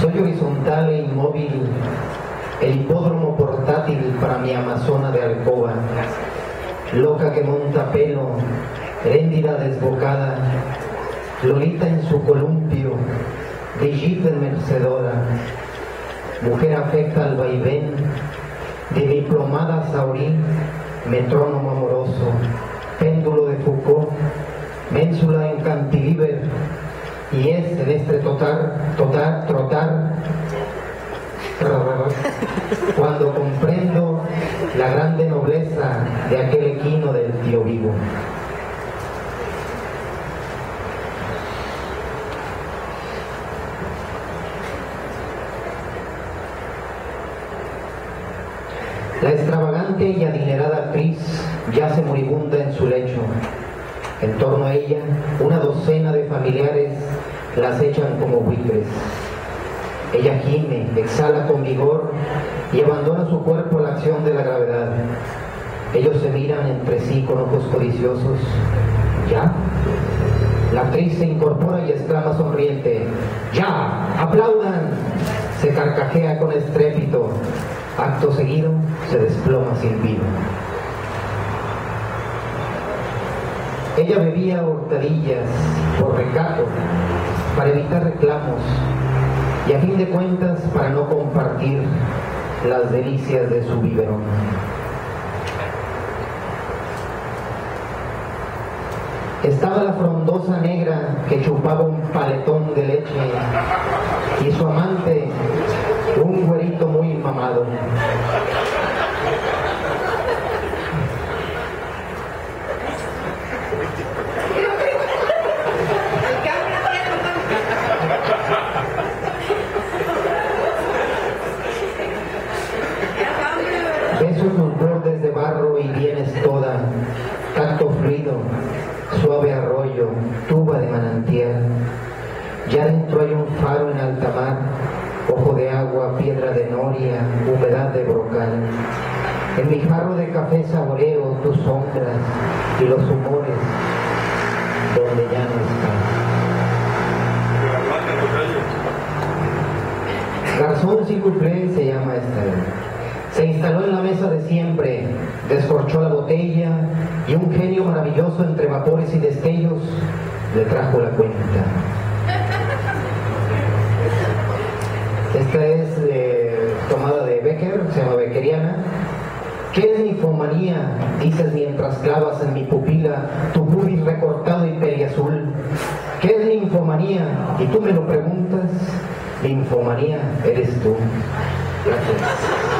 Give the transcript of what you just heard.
Soy horizontal e inmóvil, el hipódromo portátil para mi amazona de alcoba, loca que monta pelo, heréndida desbocada, Lolita en su columpio, Brigitte mercedora, mujer afecta al vaivén, de diplomada saurí, metrónomo amoroso, péndulo de Foucault, ménsula en cantilever, y es en este total, cuando comprendo la grande nobleza de aquel equino del tío vivo. La extravagante y adinerada actriz yace moribunda en su lecho. En torno a ella, una docena de familiares las echan como buitres. Ella gime, exhala con vigor y abandona su cuerpo a la acción de la gravedad. Ellos se miran entre sí con ojos codiciosos. ¿Ya? La actriz se incorpora y exclama sonriente. ¡Ya! ¡Aplaudan! Se carcajea con estrépito. Acto seguido, se desploma sin vino. Ella bebía hurtadillas por recato, para evitar reclamos y a fin de cuentas para no compartir las delicias de su biberón. Estaba la frondosa negra que chupaba un paletón de leche y su amante, un güerito muy mamado. Los bordes de barro y vienes toda, tacto fluido, suave arroyo, tuba de manantial. Ya dentro hay un faro en alta mar, ojo de agua, piedra de noria, humedad de brocal. En mi jarro de café saboreo tus sombras y los humores donde ya no estás. Garzón Circulpré se llama esta. Se instaló en la mesa de siempre, descorchó la botella y un genio maravilloso entre vapores y destellos le trajo la cuenta. Esta es eh, tomada de Becker, se llama Beckeriana. ¿Qué es ninfomanía? Dices mientras clavas en mi pupila tu pubis recortado y periazul. ¿Qué es ninfomanía? Y tú me lo preguntas. Ninfomanía eres tú. Gracias.